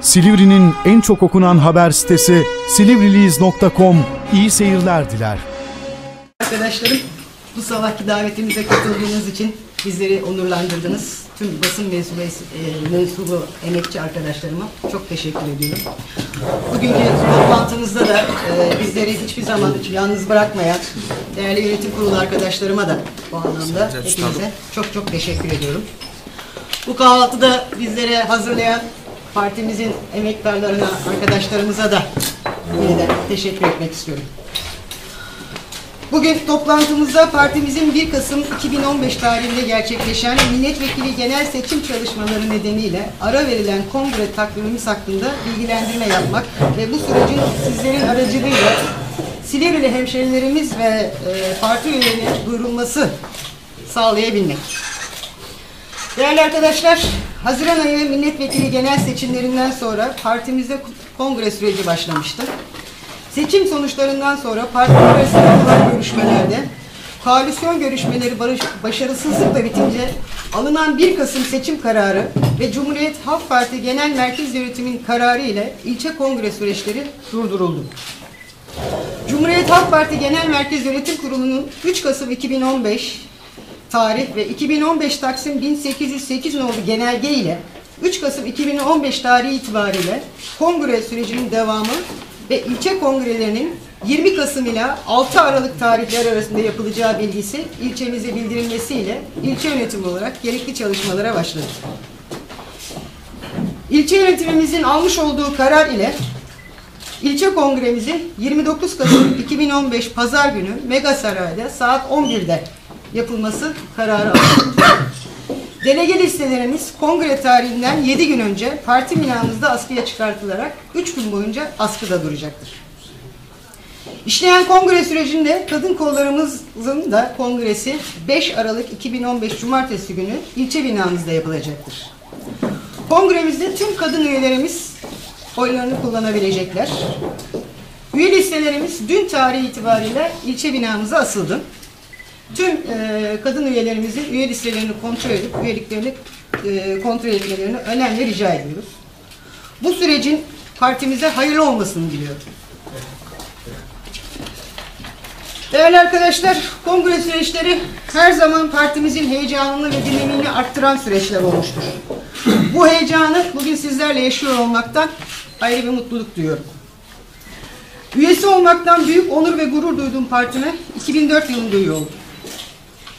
Silivri'nin en çok okunan haber sitesi silivriliyiz.com iyi seyirler diler. Arkadaşlarım bu sabahki davetimize katıldığınız için bizleri onurlandırdınız. Tüm basın mensubu, e, mensubu emekçi arkadaşlarıma çok teşekkür ediyorum. Bugünkü toplantımızda da e, bizleri hiçbir zaman yalnız bırakmayan değerli yönetim kurulu arkadaşlarıma da bu anlamda hepinize çok çok teşekkür ediyorum. Bu kahvaltıda bizlere hazırlayan partimizin emektarlarına, arkadaşlarımıza da yeniden teşekkür etmek istiyorum. Bugün toplantımızda partimizin 1 Kasım 2015 tarihinde gerçekleşen milletvekili genel seçim çalışmaları nedeniyle ara verilen kongre takvimimiz hakkında bilgilendirme yapmak ve bu sürecin sizlerin aracılığıyla Silivri'li hemşehrilerimiz ve e, parti üyelerine duyurulması sağlayabilmek. Değerli arkadaşlar, Haziran ayı milletvekili genel seçimlerinden sonra partimizde kongre süreci başlamıştı. Seçim sonuçlarından sonra partiler arasında yapılan görüşmelerde koalisyon görüşmeleri barış, başarısızlıkla bitince alınan 1 Kasım seçim kararı ve Cumhuriyet Halk Parti Genel Merkez Yönetimi'nin kararı ile ilçe kongre süreçleri durduruldu. Cumhuriyet Halk Parti Genel Merkez Yönetim Kurulu'nun 3 Kasım 2015 tarih ve 2015 Taksim 1808 nolu genelge ile 3 Kasım 2015 tarihi itibariyle kongre sürecinin devamı ve ilçe kongrelerinin 20 Kasım ile 6 Aralık tarihler arasında yapılacağı bilgisi ilçemize bildirilmesiyle ilçe yönetimi olarak gerekli çalışmalara başladı. İlçe yönetimimizin almış olduğu karar ile ilçe kongremizi 29 Kasım 2015 Pazar günü Mega Saray'da saat 11'de yapılması kararı alındı. Delege listelerimiz kongre tarihinden 7 gün önce parti binamızda askıya çıkartılarak 3 gün boyunca askıda duracaktır. İşleyen kongre sürecinde kadın kollarımızın da kongresi 5 Aralık 2015 Cumartesi günü ilçe binamızda yapılacaktır. Kongremizde tüm kadın üyelerimiz oylarını kullanabilecekler. Üye listelerimiz dün tarihi itibariyle ilçe binamıza asıldı. Tüm e, kadın üyelerimizin üye listelerini kontrol edip üyeliklerini e, kontrol etmelerini önemli rica ediyoruz. Bu sürecin partimize hayırlı olmasını diliyorum. Değerli arkadaşlar, kongre süreçleri her zaman partimizin heyecanını ve dinamiğini arttıran süreçler olmuştur. Bu heyecanı bugün sizlerle yaşıyor olmaktan ayrı bir mutluluk duyuyorum. Üyesi olmaktan büyük onur ve gurur duyduğum partime 2004 yılında üye oldum.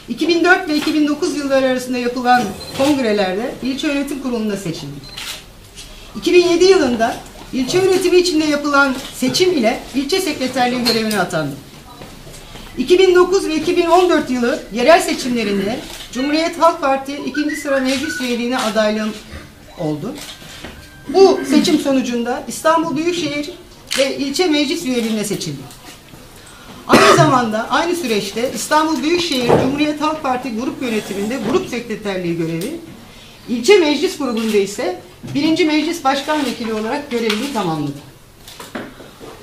2004 ve 2009 yılları arasında yapılan kongrelerde ilçe yönetim kurulunda seçildim. 2007 yılında ilçe yönetimi içinde yapılan seçim ile ilçe sekreterliği görevine atandım. 2009 ve 2014 yılı yerel seçimlerinde Cumhuriyet Halk Parti ikinci sıra meclis üyeliğine adaylığım oldu. Bu seçim sonucunda İstanbul Büyükşehir ve ilçe meclis üyeliğine seçildim. Zamanda aynı süreçte İstanbul Büyükşehir Cumhuriyet Halk Parti grup yönetiminde grup sekreterliği görevi, ilçe meclis grubunda ise birinci meclis başkan vekili olarak görevimi tamamladı.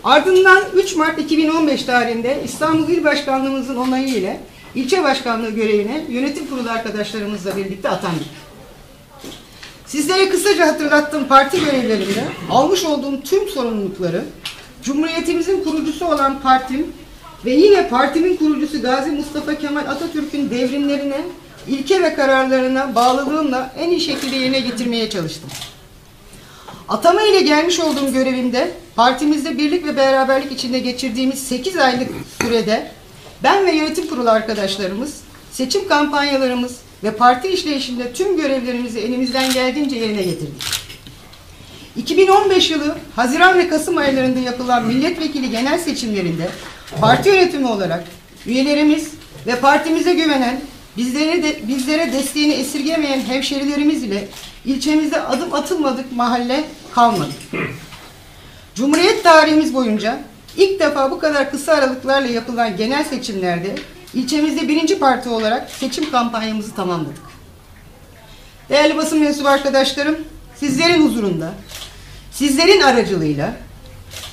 Ardından 3 Mart 2015 tarihinde İstanbul İl Başkanlığımızın onayı ile ilçe başkanlığı görevine yönetim kurulu arkadaşlarımızla birlikte atandık. Sizlere kısaca hatırlattığım parti görevlerimde almış olduğum tüm sorumlulukları Cumhuriyetimizin kurucusu olan partim ve yine partimin kurucusu Gazi Mustafa Kemal Atatürk'ün devrimlerine, ilke ve kararlarına bağlılığımla en iyi şekilde yerine getirmeye çalıştım. Atama ile gelmiş olduğum görevimde partimizde birlik ve beraberlik içinde geçirdiğimiz 8 aylık sürede ben ve yönetim kurulu arkadaşlarımız seçim kampanyalarımız ve parti işleyişinde tüm görevlerimizi elimizden geldiğince yerine getirdik. 2015 yılı Haziran ve Kasım aylarında yapılan milletvekili genel seçimlerinde parti yönetimi olarak üyelerimiz ve partimize güvenen, bizlere, de, bizlere desteğini esirgemeyen hemşerilerimiz ile ilçemizde adım atılmadık mahalle kalmadı. Cumhuriyet tarihimiz boyunca ilk defa bu kadar kısa aralıklarla yapılan genel seçimlerde ilçemizde birinci parti olarak seçim kampanyamızı tamamladık. Değerli basın mensubu arkadaşlarım, sizlerin huzurunda, sizlerin aracılığıyla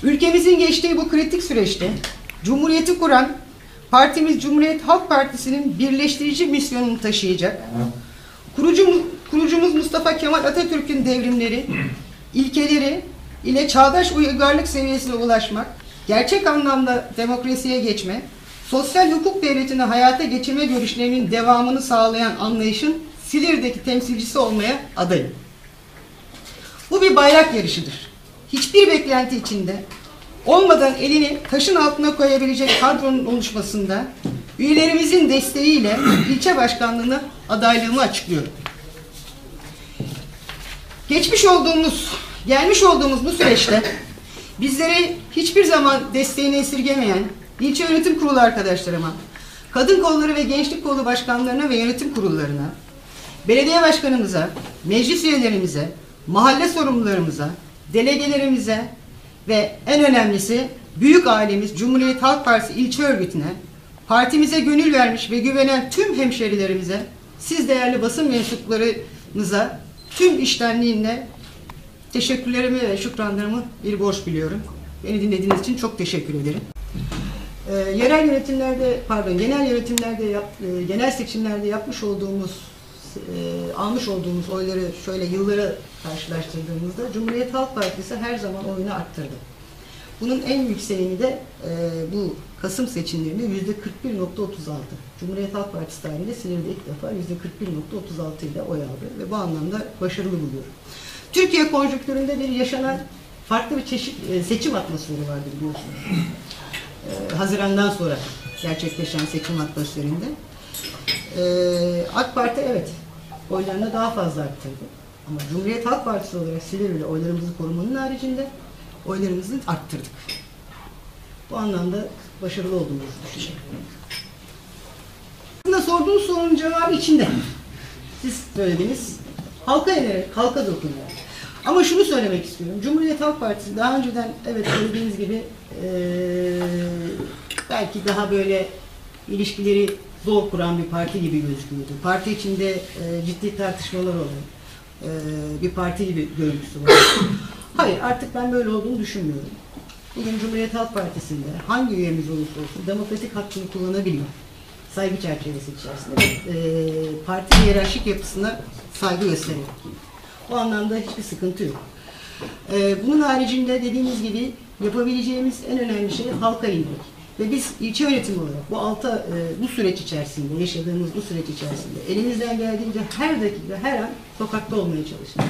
ülkemizin geçtiği bu kritik süreçte Cumhuriyeti kuran partimiz Cumhuriyet Halk Partisi'nin birleştirici misyonunu taşıyacak. Kurucu, kurucumuz Mustafa Kemal Atatürk'ün devrimleri, ilkeleri ile çağdaş uygarlık seviyesine ulaşmak, gerçek anlamda demokrasiye geçme, sosyal hukuk devletini hayata geçirme görüşlerinin devamını sağlayan anlayışın Silivri'deki temsilcisi olmaya adayım. Bu bir bayrak yarışıdır. Hiçbir beklenti içinde olmadan elini taşın altına koyabilecek kadronun oluşmasında üyelerimizin desteğiyle ilçe başkanlığına adaylığımı açıklıyorum. Geçmiş olduğumuz, gelmiş olduğumuz bu süreçte bizleri hiçbir zaman desteğini esirgemeyen ilçe yönetim kurulu arkadaşlarıma, kadın kolları ve gençlik kolu başkanlarına ve yönetim kurullarına, belediye başkanımıza, meclis üyelerimize, mahalle sorumlularımıza, delegelerimize ve en önemlisi büyük ailemiz Cumhuriyet Halk Partisi ilçe örgütüne, partimize gönül vermiş ve güvenen tüm hemşerilerimize, siz değerli basın mensuplarınıza tüm iştenliğimle teşekkürlerimi ve şükranlarımı bir borç biliyorum. Beni dinlediğiniz için çok teşekkür ederim. Ee, yerel yönetimlerde, pardon, genel yönetimlerde, yap, e, genel seçimlerde yapmış olduğumuz, e, almış olduğumuz oyları şöyle yıllara karşılaştırdığımızda Cumhuriyet Halk Partisi her zaman oyunu arttırdı. Bunun en yükseğini de e, bu Kasım seçimlerinde yüzde 41.36. Cumhuriyet Halk Partisi tarihinde Silivri'de ilk defa yüzde 41.36 ile oy aldı ve bu anlamda başarılı buluyorum. Türkiye konjonktüründe bir yaşanan farklı bir çeşit e, seçim atmosferi vardır biliyorsunuz. E, Haziran'dan sonra gerçekleşen seçim atmosferinde. E, AK Parti evet oylarını daha fazla arttırdı. Ama Cumhuriyet Halk Partisi olarak Silivri'de oylarımızı korumanın haricinde oylarımızı arttırdık. Bu anlamda başarılı olduğumuzu düşünüyorum. Aslında sorduğunuz sorunun cevabı içinde. Siz söylediniz. Halka inerek, halka dokunuyor. Ama şunu söylemek istiyorum. Cumhuriyet Halk Partisi daha önceden evet söylediğiniz gibi eee, belki daha böyle ilişkileri zor kuran bir parti gibi gözüküyordu. Parti içinde eee, ciddi tartışmalar olan eee, bir parti gibi görüntüsü var. Hayır artık ben böyle olduğunu düşünmüyorum. Bugün Cumhuriyet Halk Partisi'nde hangi üyemiz olursa olsun demokratik hakkını kullanabiliyor. Saygı çerçevesi içerisinde. Eee parti hiyerarşik yapısına saygı gösteriyor. Bu anlamda hiçbir sıkıntı yok. Ee, bunun haricinde dediğimiz gibi yapabileceğimiz en önemli şey halka inmek. Ve biz ilçe yönetimi olarak bu alta e, bu süreç içerisinde, yaşadığımız bu süreç içerisinde elimizden geldiğince her dakika, her an sokakta olmaya çalıştık.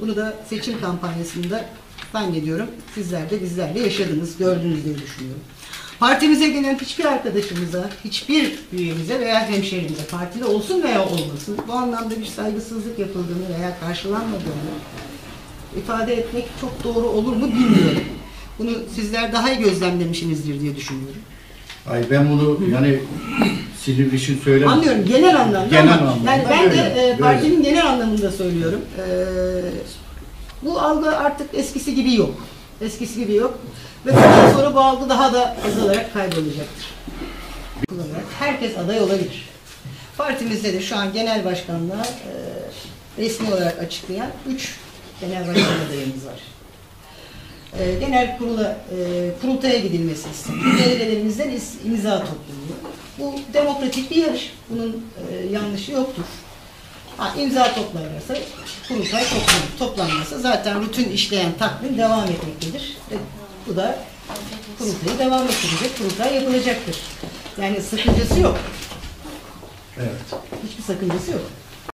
Bunu da seçim kampanyasında zannediyorum sizler de bizlerle yaşadınız, gördünüz diye düşünüyorum. Partimize gelen hiçbir arkadaşımıza, hiçbir üyemize veya hemşehrimize, partili olsun veya olmasın, bu anlamda bir saygısızlık yapıldığını veya karşılanmadığını ifade etmek çok doğru olur mu bilmiyorum. Bunu sizler daha iyi gözlemlemişsinizdir diye düşünüyorum. Ay ben bunu yani Silivri için söylemem. Anlıyorum genel anlamda Genel ama anlamda, yani ben de e, partinin genel anlamında söylüyorum. E, bu algı artık eskisi gibi yok. Eskisi gibi yok. Ve bundan sonra bu algı daha da azalarak kaybolacaktır. Kullanarak herkes aday olabilir. Partimizde de şu an genel başkanlığa e, resmi olarak açıklayan 3 genel başkan adayımız var. E, genel kurula, e, kurultaya gidilmesi isteniyor. Delegelerimizden is- imza toplanıyor. Bu demokratik bir yarış. Bunun e, yanlışı yoktur. Ha, imza toplanırsa kurultay toplanır. Toplanmasa zaten rutin işleyen takvim devam etmektedir. Ve bu da kurultayı devam ettirecek. Kurultay yapılacaktır. Yani sakıncası yok. Evet. Hiçbir sakıncası yok.